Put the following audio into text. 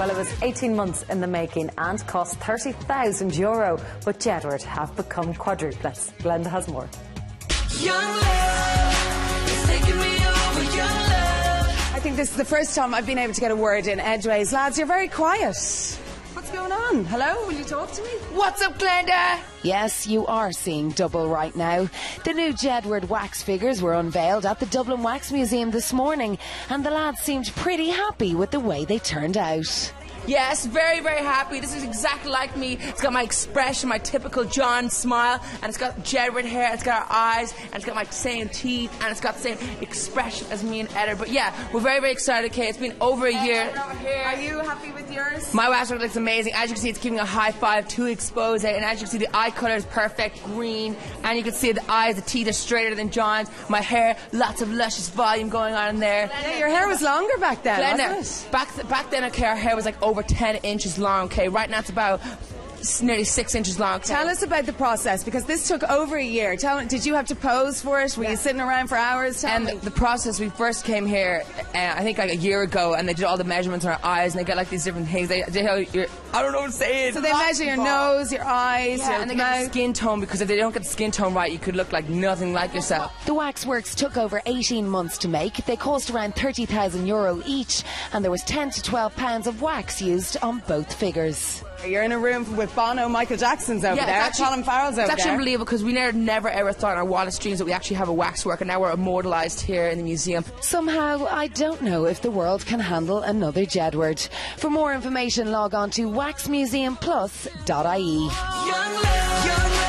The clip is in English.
Well, it was 18 months in the making and cost 30,000 euro, but Jedward have become quadruplets. Glenda has more. I think this is the first time I've been able to get a word in edgeways. Lads, you're very quiet. What's going on? Hello? Will you talk to me? What's up, Glenda? Yes, you are seeing double right now. The new Jedward wax figures were unveiled at the Dublin Wax Museum this morning, and the lads seemed pretty happy with the way they turned out. Yes, very, very happy. This is exactly like me. It's got my expression, my typical John smile, and it's got Jedward hair, it's got our eyes, and it's got my same teeth, and it's got the same expression as me and Edder. But yeah, we're very, very excited, Kay. It's been over a year. Are you happy with yours? My wax work looks amazing. As you can see, it's giving a high five to Xpose it. And as you can see, the eye color is perfect, green. And you can see the eyes, the teeth are straighter than John's. My hair, lots of luscious volume going on in there. Yeah, your hair was longer back then, it? back, back then, okay, our hair was like over 10 inches long, okay? Right now it's about nearly six inches long. Tell us about the process because this took over a year. Tell did you have to pose for it? Were you sitting around for hours? Tell And me. the, the process, we first came here, uh, I think like a year ago, and they did all the measurements on our eyes, and they got like these different things. They, they how your, I don't know what to say. It. so they measure your nose, your eyes, yeah, your and they get the skin tone because if they don't get the skin tone right, you could look like nothing like yourself. The waxworks took over 18 months to make. They cost around 30,000 euro each, and there was 10 to 12 pounds of wax used on both figures. You're in a room with Bono, Michael Jackson's over Yeah, there, it's actually- Colin Farrell's over there. It's actually there. unbelievable because we never, never ever thought in our wildest dreams that we actually have a waxwork, and now we're immortalised here in the museum. Somehow, I don't know if the world can handle another Jedward. For more information, log on to waxmuseumplus.ie. Young love, young